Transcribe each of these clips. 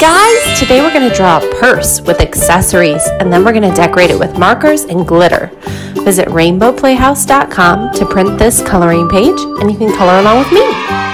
Guys, today we're going to draw a purse with accessories and then we're going to decorate it with markers and glitter. Visit rainbowplayhouse.com to print this coloring page and you can color along with me.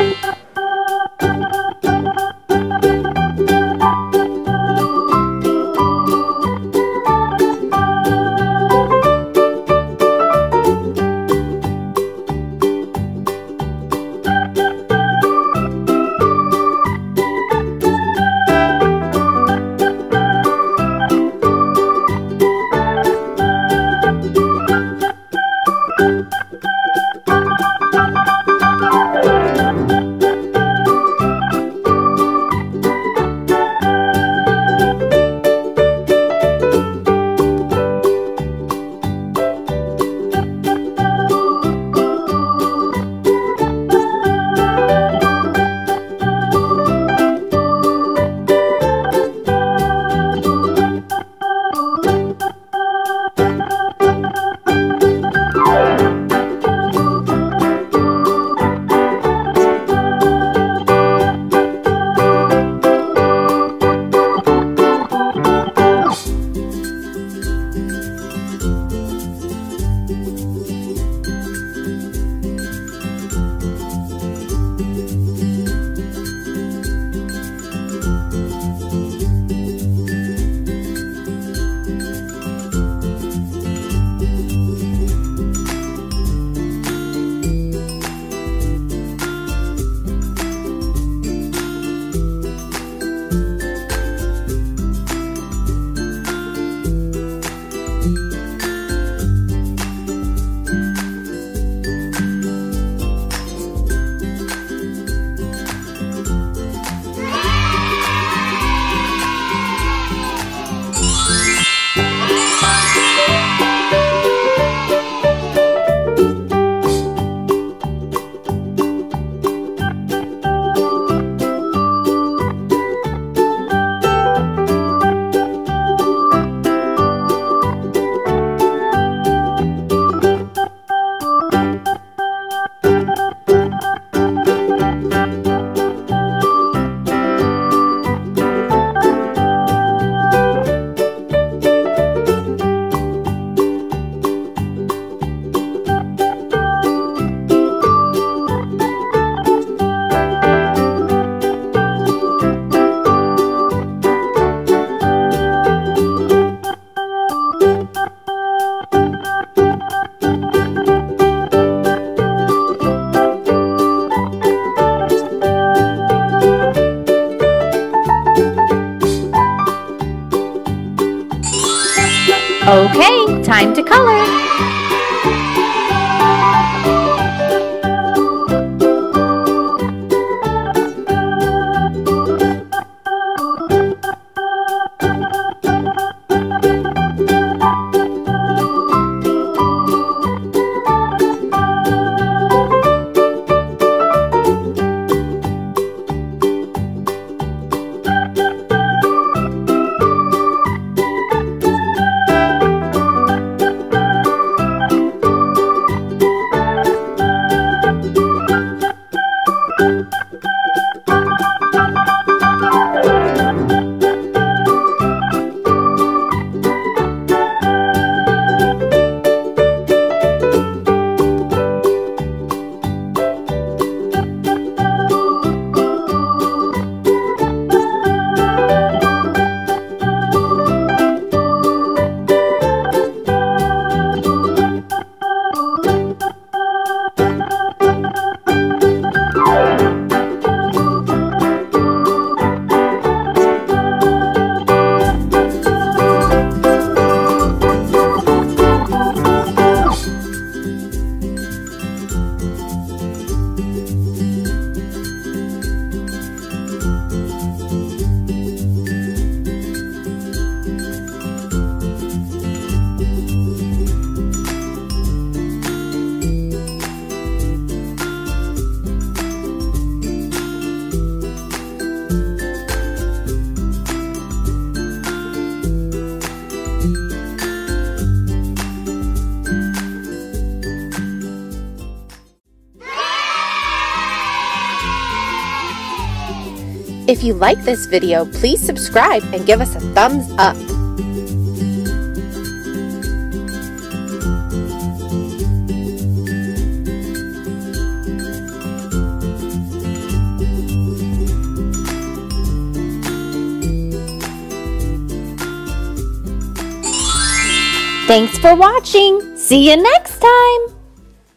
Thank you. Okay, time to color. If you like this video, please subscribe and give us a thumbs up. Thanks for watching. See you next time.